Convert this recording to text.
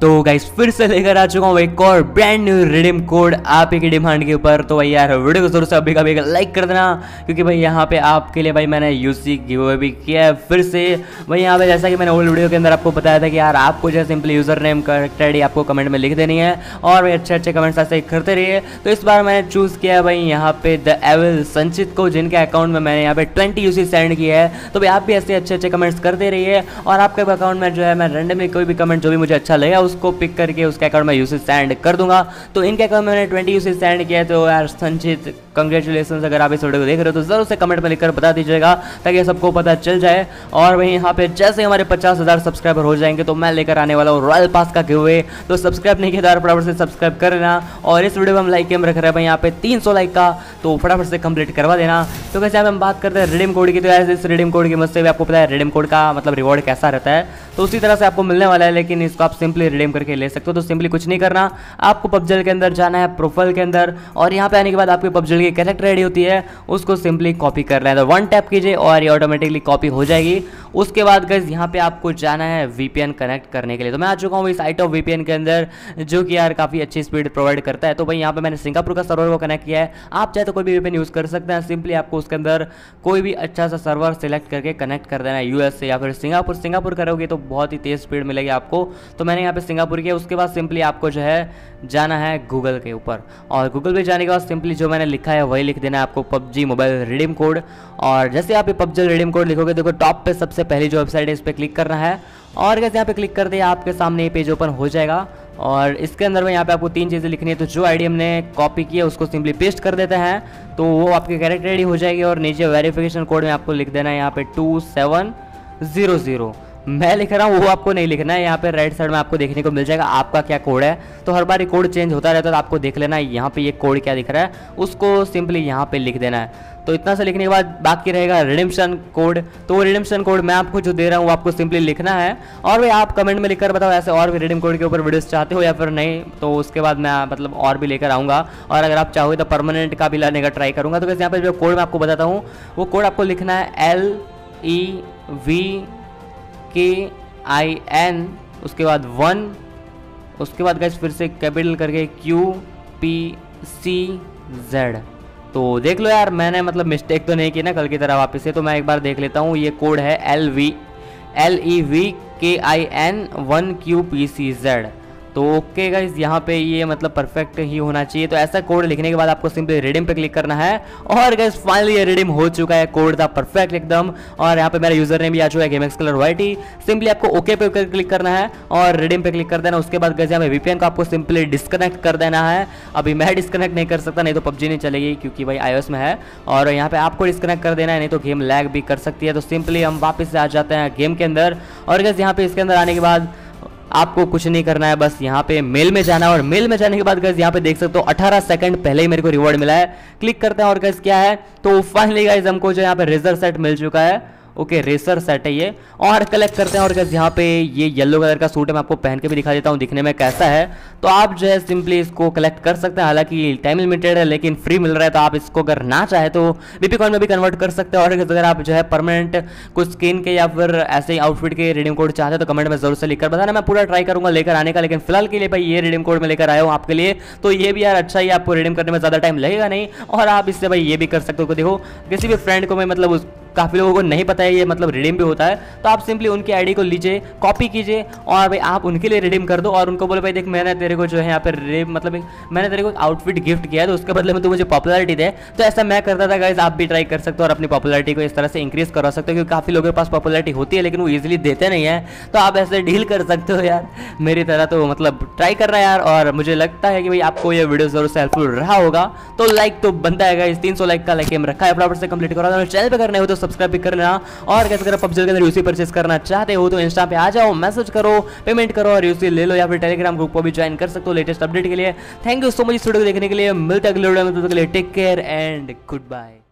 तो गाइस फिर से लेकर आ चुका हूँ एक और ब्रांड न्यू रिडीम कोड आप ही की डिमांड के ऊपर। तो भाई यार वीडियो को ज़रूर से अभी का भी लाइक कर देना, क्योंकि भाई यहाँ पे आपके लिए भाई मैंने यूसी गिव भी किया है फिर से। भाई यहाँ पे जैसा कि मैंने ओल्ड वीडियो के अंदर आपको बताया था कि यार, आपको जो simply user name correct ID आपको कमेंट में लिख देनी है, और भाई अच्छे अच्छे कमेंट्स ऐसे करते रहिए। तो इस बार मैंने चूज़ किया भाई यहाँ पे द एवल संचित को, जिनके अकाउंट में मैंने यहाँ पे ट्वेंटी यूसी सेंड किया है। तो भाई आप भी ऐसे अच्छे अच्छे कमेंट्स करते रहिए, और आपके अकाउंट में जो है मैं रेंडमली कोई भी कमेंट जो भी मुझे अच्छा लगेगा उसको पिक करके उसके अकाउंट में यूसेज सेंड कर दूँगा। तो इनके अकाउंट में मैंने ट्वेंटी यूसेज सेंड किया है तो यार संचित कंग्रेचुलेसन अगर आप इस वीडियो को देख रहे हो तो ज़रूर से कमेंट में लिखकर बता दीजिएगा, ताकि सबको पता चल जाए। और वहीं यहाँ पे जैसे हमारे पचास हज़ार सब्सक्राइबर हो जाएँगे तो मैं लेकर आने वाला हूँ रॉयल पास का गिव अवे तो सब्सक्राइब नहीं किया तो फटाफट से सब्सक्राइब कर लेना। और इस वीडियो में हम लाइक रख रहे हैं भाई, यहाँ पे तीन लाइक का तो फटाफट से कंप्लीट करवा देना। तो कैसे हम बात करते हैं रिडीम कोड की तो यार इस रिडीम कोड की मदद से भी आपको पता है रिडीम कोड का मतलब रिवॉर्ड कैसा रहता है। तो उसी तरह से आपको मिलने वाला है, लेकिन इसको आप सिंपली रिडीम करके ले सकते हो। तो सिंपली कुछ नहीं करना। आपको पबजल के अंदर जाना है प्रोफ़ाइल के अंदर, और यहाँ पे आने के बाद आपकी पबजल की कैरेक्टर रेडी होती है, उसको सिंपली कॉपी करना है तो वन टैप कीजिए और ये ऑटोमेटिकली कॉपी हो जाएगी। उसके बाद गज यहाँ पे आपको जाना है वीपीएन कनेक्ट करने के लिए। तो मैं आ चुका हूँ इस साइट ऑफ़ वीपीएन के अंदर, जो कि यार काफ़ी अच्छी स्पीड प्रोवाइड करता है। तो भाई, यहाँ पे मैंने सिंगापुर का सर्वर को कनेक्ट किया है। आप चाहे तो कोई भी वीपीएन यूज़ कर सकते हैं। सिंपली आपको उसके अंदर कोई भी अच्छा सा सर्वर सेलेक्ट करके कनेक्ट कर देना है यूएस से या फिर सिंगापुर। सिंगापुर करोगे तो बहुत ही तेज़ स्पीड मिलेगी आपको। तो मैंने यहाँ पे सिंगापुर किया। उसके बाद सिंपली आपको जो है जाना है गूगल के ऊपर। और गूगल पे जाने के बाद सिंपली जो मैंने लिखा है, वही लिख देना है आपको पबजी मोबाइल रिडीम कोड और जैसे आप ये पबजी रिडीम कोड लिखोगे, देखो टॉप पे सबसे पहली जो वेबसाइट है, इस पर क्लिक करना है। और कैसे यहाँ पे क्लिक कर दिया आपके सामने ये पेज ओपन हो जाएगा। और इसके अंदर में यहाँ पे आपको तीन चीज़ें लिखनी है तो जो आईडी हमने कॉपी की है, उसको सिंपली पेस्ट कर देते हैं। तो वो आपकी कैरेक्टर रेडी हो जाएगी और नीचे वेरिफिकेशन कोड में आपको लिख देना है, यहाँ पे टू सेवन ज़ीरो ज़ीरो मैं लिख रहा हूँ, वो आपको नहीं लिखना है, यहाँ पे राइट साइड में आपको देखने को मिल जाएगा, आपका क्या कोड है। तो हर बार ये कोड चेंज होता रहता है तो आपको देख लेना है, यहाँ पे ये कोड क्या दिख रहा है, उसको सिंपली यहाँ पे लिख देना है। तो इतना सा लिखने के बाद बाकी रहेगा रिडिम्शन कोड तो वो रिडिम्शन कोड मैं आपको जो दे रहा हूँ आपको सिंपली लिखना है। और भाई, आप कमेंट में लिखकर बताओ, ऐसे और भी रिडीम कोड के ऊपर वीडियोस चाहते हो या फिर नहीं तो उसके बाद मैं मतलब और भी लेकर आऊँगा। और अगर आप चाहोगे तो परमानेंट का भी लाने का ट्राई करूँगा। तो वैसे यहाँ पर जो कोड मैं आपको बताता हूँ, वो कोड आपको लिखना है L E V K I N उसके बाद वन उसके बाद गैस फिर से कैपिटल करके क्यू पी सी जेड तो देख लो यार, मैंने मतलब मिस्टेक तो नहीं की ना कल की तरह वापस से तो मैं एक बार देख लेता हूँ, ये कोड है L V L E V K I N one Q P C Z तो ओके गाइज़ यहाँ पे ये मतलब परफेक्ट ही होना चाहिए। तो ऐसा कोड लिखने के बाद आपको सिंपली रिडीम पे क्लिक करना है। और गाइज़ फाइनली ये रिडीम हो चुका है कोड था परफेक्ट एकदम। और यहाँ पे मेरा यूज़र नेम भी आ चुका है गेमेक्स कलर वाइट ही सिंपली आपको ओके पे क्लिक करना है और रिडीम पे क्लिक कर देना। उसके बाद गज यहाँ पे वीपीएन को आपको सिंपली डिस्कनेक्ट कर देना है। अभी मैं डिस्कनेक्ट नहीं कर सकता, नहीं तो पबजी नहीं चलेगी क्योंकि भाई आईओएस में है। और यहाँ पे आपको डिस्कनेक्ट कर देना है, नहीं तो गेम लैग भी कर सकती है। तो सिंपली हम वापस से आ जाते हैं गेम के अंदर। और गज यहाँ पे इसके अंदर आने के बाद आपको कुछ नहीं करना है, बस यहाँ पे मेल में जाना और मेल में जाने के बाद गैस यहाँ पे देख सकते हो 18 सेकंड पहले ही मेरे को रिवॉर्ड मिला है। क्लिक करते हैं और गैस क्या है? तो फाइनली गाइज़ हमको जो यहाँ पे रिज़ल्ट सेट मिल चुका है। ओके रेसर सेट है ये। और कलेक्ट करते हैं और गैस यहाँ पे ये येलो कलर का सूट है, मैं आपको पहन के भी दिखा देता हूँ, दिखने में कैसा है। तो आप जो है सिंपली इसको कलेक्ट कर सकते हैं, हालाँकि टाइम लिमिटेड है, लेकिन फ्री मिल रहा है तो आप इसको अगर ना चाहे तो बीपी कॉइन में भी कन्वर्ट कर सकते हैं। और अगर आप जो है परमानेंट कुछ स्किन के या फिर ऐसे ही आउटफिट के रिडीम कोड चाहते हैं तो कमेंट में ज़रूर से लिखकर बताना। मैं पूरा ट्राई करूँगा लेकर आने का, लेकिन फ़िलहाल के लिए भाई ये रिडीम कोड में लेकर आया हूँ आपके लिए। तो ये भी यार अच्छा ही आपको रिडीम करने में ज़्यादा टाइम लगेगा नहीं। और आप इससे भाई ये भी कर सकते हो देखो, किसी भी फ्रेंड को मैं मतलब काफ़ी लोगों को नहीं पता है, ये मतलब रिडीम भी होता है। तो आप सिंपली उनकी आईडी को लीजिए कॉपी कीजिए और भाई आप उनके लिए रिडीम कर दो और उनको बोले, भाई देख, मैंने तेरे को जो है यहाँ पर रिडीम मतलब मैंने तेरे को आउटफिट गिफ्ट किया है तो उसके बदले में तो मुझे पॉपुलरिटी दे। तो ऐसा मैं करता था गाइज़ आप भी ट्राई कर सकते हो और अपनी पॉपुलरिटी को इस तरह से इंक्रीज करवा सकते हो, क्योंकि काफ़ी लोगों के पास पॉपुलरिटी होती है, लेकिन वो ईजिली देते नहीं है। तो आप ऐसे डील कर सकते हो यार। मेरी तरह तो मतलब ट्राई कर रहा है यार और मुझे लगता है कि भाई आपको ये वीडियो ज़रूर से हेल्पफुल रहा होगा। तो लाइक तो बनता है गाइज़ तीन लाइक का लाइक रखा है, फटाफट से कंप्लीट करा। चैनल पर करने हो तो सब्सक्राइब भी कर लेना। और कैसे अगर पब्जी के अंदर यूसी परचेस करना चाहते हो तो इंस्टा पे आ जाओ मैसेज करो पेमेंट करो और यूसी ले लो या फिर टेलीग्राम ग्रुप को भी ज्वाइन कर सकते हो लेटेस्ट अपडेट के लिए। थैंक यू सो मच इस वीडियो को देखने के लिए। मिलते अगले वीडियो में take care and good bye